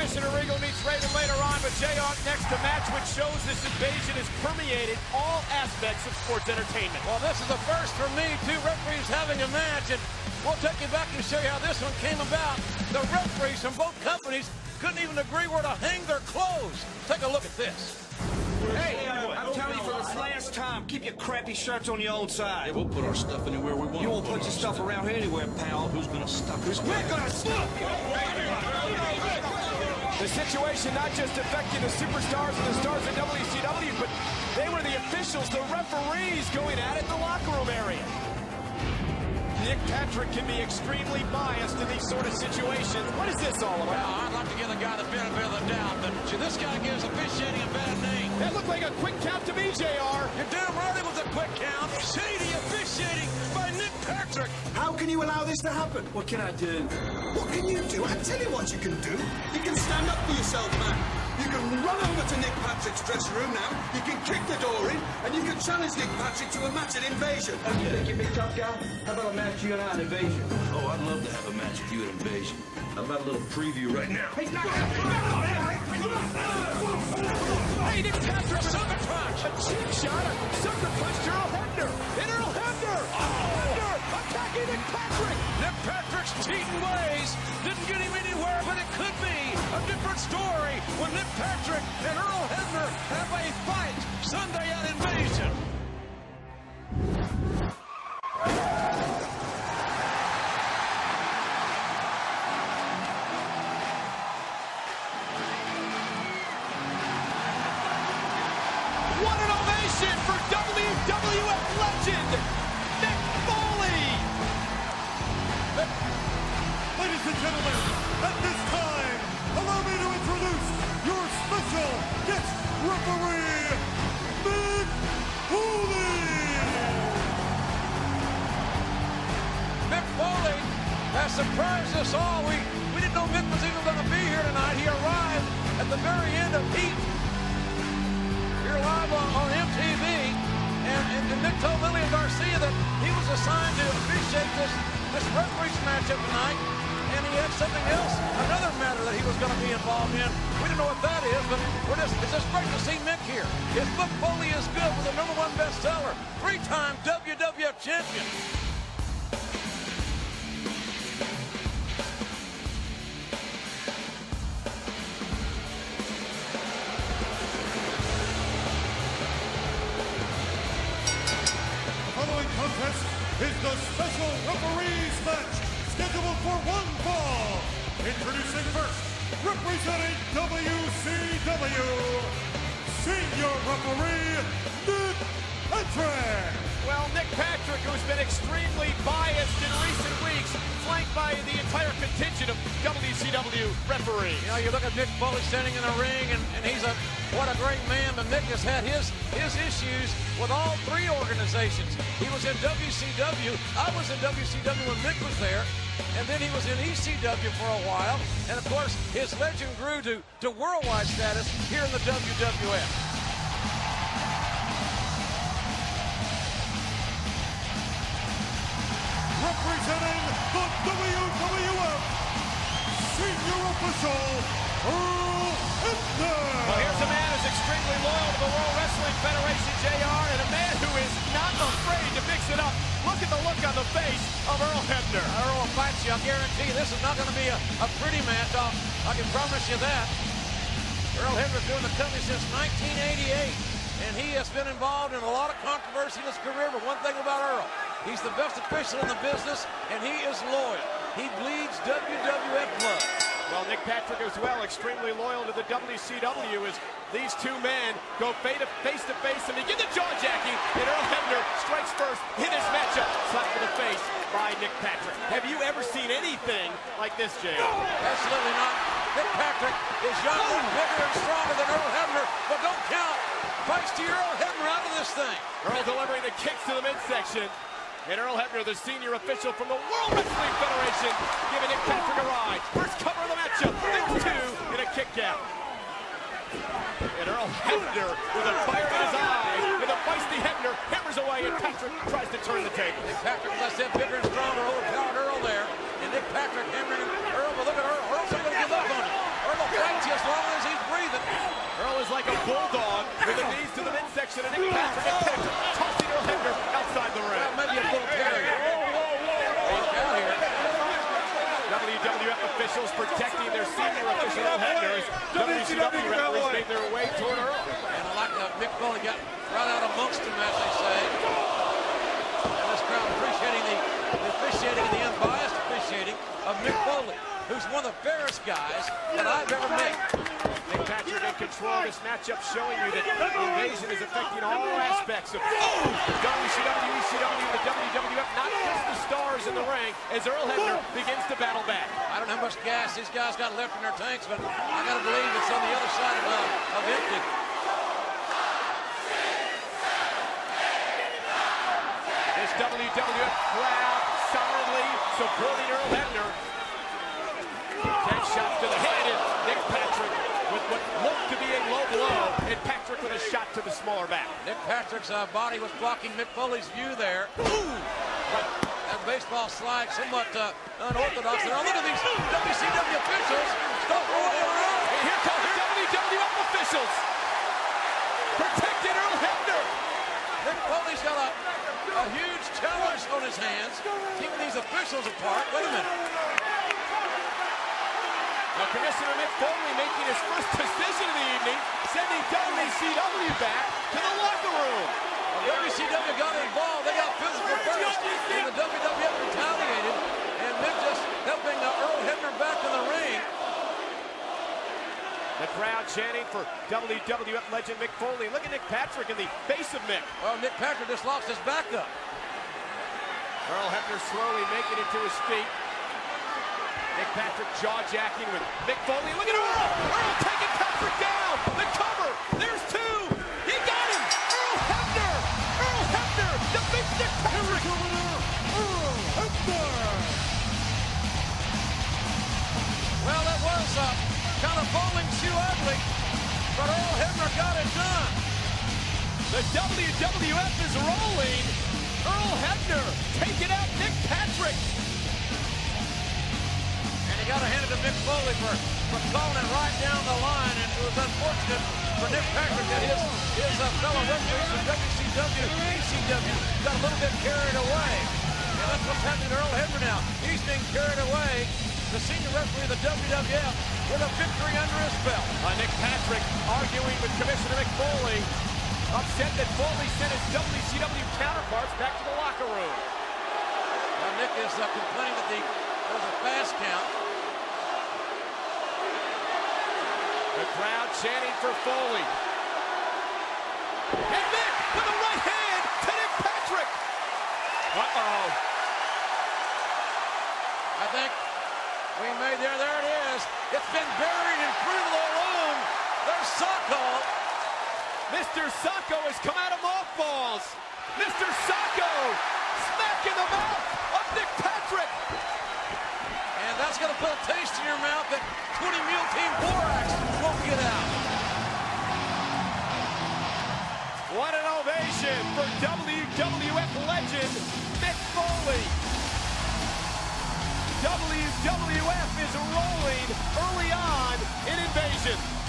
Commissioner Regal meets Raven later on, but Jay on next to match, which shows this invasion has permeated all aspects of sports entertainment. Well, this is the first for me. Two referees having a match, and we'll take you back and show you how this one came about. The referees from both companies couldn't even agree where to hang their clothes. Take a look at this. Hey, I'm telling you for this last time, keep your crappy shirts on your own side. Yeah, we'll put our stuff anywhere we want. You won't put your stuff around here anywhere, pal. Who's gonna stop us? We're gonna stop you! The situation not just affecting the superstars and the stars of WCW, but they were the officials, the referees going at it in the locker room area. Nick Patrick can be extremely biased in these sort of situations. What is this all about? Well, I'd like to give the guy the benefit of the doubt, but this guy gives officiating a bad name. That looked like a quick count to me, JR. can you allow this to happen? What can I do? What can you do? I tell you what you can do. You can stand up for yourself, man. You can run over to Nick Patrick's dressing room now. You can kick the door in, and you can challenge Nick Patrick to a match at Invasion. You think you're big tough guy? How about a match you and I in Invasion? Oh, I'd love to have a match with you at Invasion. How about a little preview right now? Hey, Nick Patrick, sucker punch. A cheap shot, a sucker punch to Earl Hebner. Hebner. Story when Nick Patrick and Earl Hebner have a fight Sunday at Invasion. What an ovation for WWF legend, Mick Foley. Ladies and gentlemen, at this surprised us all. We, we didn't know Mick was even going to be here tonight. He arrived at the very end of Heat here live on, on MTV. And, and, and Mick told Lillian Garcia that he was assigned to officiate this, this referee's matchup tonight. And he had something else, another matter that he was going to be involved in. We don't know what that is, but we're just, it's just great to see Mick here. His book, Foley is Good, was a number one bestseller. Three-time WWF champion. Is the special referees match scheduled for one fall. Introducing first, representing WCW, senior referee Nick Patrick. Well, Nick Patrick, who's been extremely biased in recent weeks, flanked by the entire contingent of WCW referees. You know, you look at Mick Foley standing in the ring, and, and he's a what a great man. But Mick has had his his issues with all three organizations. He was in WCW. I was in WCW when Mick was there, and then he was in ECW for a while. And of course, his legend grew to to worldwide status here in the WWF. Official Earl Hebner. Well, here's a man who's extremely loyal to the World Wrestling Federation, JR, and a man who is not afraid to mix it up. Look at the look on the face of Earl Hebner. Earl will fight you. I guarantee this is not going to be a, a pretty match. I'll, I can promise you that. Earl Hebner's been with the company since 1988, and he has been involved in a lot of controversy in his career. But one thing about Earl, he's the best official in the business, and he is loyal. He bleeds WWF blood. Well, Nick Patrick as well, extremely loyal to the WCW as these two men go face to face, to face and begin the jaw jacking. And Earl Hebner strikes first in this matchup. Slap to the face by Nick Patrick. Have you ever seen anything like this, JR? Absolutely not. Nick Patrick is younger, bigger, and stronger than Earl Hebner, but don't count. To Earl Hebner out of this thing. Earl delivering the kicks to the midsection. And Earl Hebner, the senior official from the World Wrestling Federation, giving Nick Patrick a ride. First cover of the matchup, then two in a kick out. And Earl Hebner with a fire in his eye. And the feisty Hebner, hammers away, and Patrick tries to turn the table. Nick Patrick, as I said, bigger and stronger, overpowered Earl there. And Nick Patrick hammering Earl, but look at Earl. Earl's not going to give up on him. Earl will fight guarantee as long as he's breathing. Earl is like a bulldog with the knees to the midsection and Nick Patrick and Patrick tossing Earl Hebner outside the ring. Well, maybe a little terrier. Walk out here. WWF officials protecting their senior official Earl Hebner as WCW referees made their way toward Earl. And I Mick Foley got right out amongst them, as they say. And this crowd appreciating the, the officiating and the unbiased officiating of Mick Foley, who's one of the fairest guys that I've ever met. Nick Patrick in control of this matchup, showing you that invasion is affecting all aspects of WCW, ECW, and the WWF, not just the stars in the ring, as Earl Hebner begins to battle back. I don't know how much gas these guys got left in their tanks, but I got to believe it's on the other side of, of empty. This WWF crowd solidly supporting Earl Hebner. Ten shots to the head, and Nick Patrick with what looked to be a low blow, and Patrick with a shot to the smaller back. Nick Patrick's uh, body was blocking Mick Foley's view there. That baseball slide somewhat uh, unorthodox. Now look at these WCW officials. Stop rolling around. Here comes WWF officials protecting Earl Hebner. Mick Foley's got a, a huge challenge on his hands, keeping these officials apart. Wait a minute. Commissioner Mick Foley making his first decision of the evening, sending WCW back to the locker room. Well, WCW got involved. They got physical first, and the WWF retaliated. And Mick just helping Earl Hebner back in the ring. The crowd chanting for WWF legend Mick Foley. Look at Nick Patrick in the face of Mick. Well, Nick Patrick just lost his backup. Earl Hebner slowly making it to his feet. Nick Patrick jaw jacking with Mick Foley. Look at Earl! Earl taking Patrick down! The cover! There's two! He got him! Earl Hebner! Earl Hebner defeats Nick Patrick! Earl Hebner. Well, that was uh, kind of falling shoe ugly, but Earl Hebner got it done. The WWF is rolling! Earl Hebner taking out Nick Patrick! And to hand it to Mick Foley for, for calling it right down the line. And it was unfortunate for Nick Patrick that his, his uh, fellow referees from WCW, and ECW got a little bit carried away. And that's what's happening to Earl Hebner now. He's being carried away. The senior referee of the WWF with a victory under his belt. Uh, Nick Patrick arguing with Commissioner Mick Foley. Upset that Foley sent his WCW counterparts back to the locker room. Now Nick is uh, complaining that the, there was a fast count. The crowd chanting for Foley. And Mick with a right hand to Nick Patrick. Uh-oh. I think we made there. There it is. It's been buried in Fruit Room. There's Socko. Mr. Socko has come out of mothballs. Mr. Socko smack in the mouth of Nick Patrick. That's going to put a taste in your mouth that 20 Mule Team Borax won't get out. What an ovation for WWF legend Mick Foley. WWF is rolling early on in Invasion.